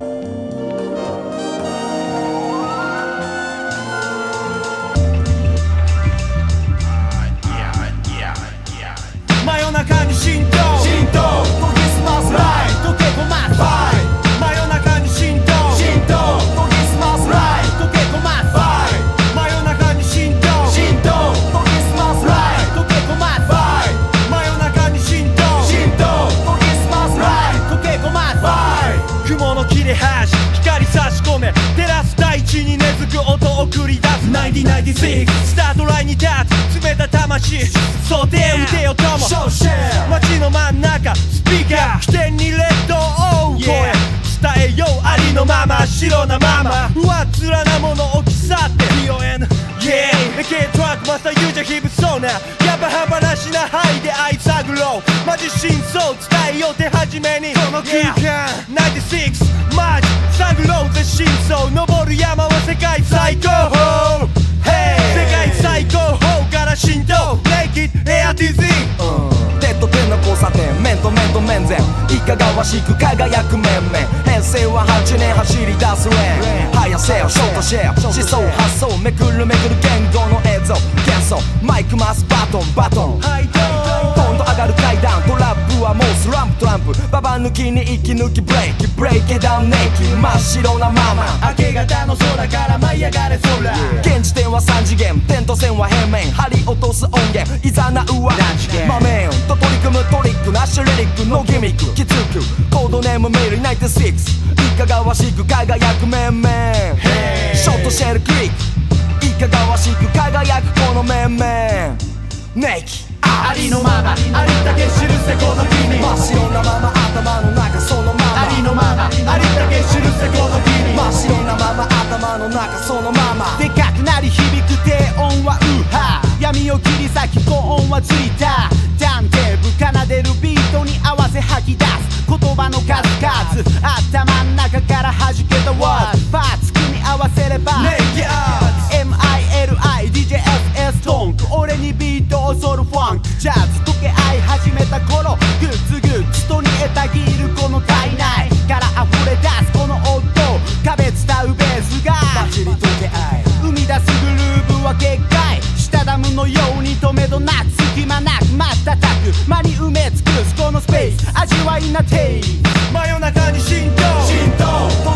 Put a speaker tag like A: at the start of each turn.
A: 真1996スタートラインに立つ。冷た魂。想定腕よ友
B: ショーシェア。
A: 街の真ん中。スピーカー。起点にレッドオー声伝えようありのまま。白なまま。上っ面なものを腐って。PON Yeah トラックまた言うじゃひぶそうなやばはばなしな範囲で愛探ろうマジ真相伝えよう手始めに。この空間96マジ探ろうぜ真相。登る山は世界最高
B: 度面前いかがわしく輝く面々編成は8年走り出すレーン速せよショートシェア思想発想めくるめくる言語の映像幻想マイクマスバトンバトンンプトランプ。ババ抜きに息抜きブレーキブレーキダウンネイキ。真っ白なまま。
A: 明け方の空から舞い上がれ空。
B: 現時点は3次元。点と線は平面。張り落とす音源。いざなうはマメンと取り組むトリックなしリリックのギミック。きつく。コードネームメール96いかがわしく輝く面々。ショートシェルクリック。いかがわしく輝くこの面々。ネイキ
A: ありのまま
B: 中そのまま。
A: でかくなり響く低音はウーハー。闇を切り裂き高音はついた。ターンテーブ奏でるビートに合わせ吐き出す。言葉の数々。頭ん中から弾けたワード。パーツ組み合わせれば。ねじり溶け合い。生み出すグループは結界。下ダムのように止めどなく隙間なく瞬く。間に埋め尽くすこのスペース。味わいなテイ真夜中に浸透。浸透。